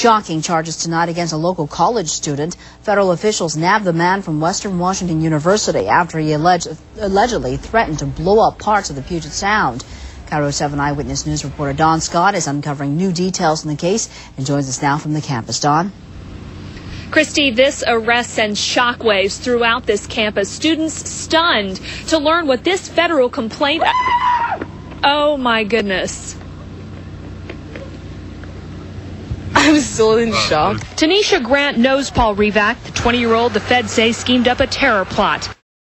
Shocking charges tonight against a local college student. Federal officials nabbed the man from Western Washington University after he alleged, allegedly threatened to blow up parts of the Puget Sound. KIRO 7 Eyewitness News reporter Don Scott is uncovering new details in the case and joins us now from the campus. Don? Christy, this arrest sends shockwaves throughout this campus. Students stunned to learn what this federal complaint. Oh my goodness. I'm still in shock. Tanisha Grant knows Paul Revak, the 20 year old the feds say schemed up a terror plot.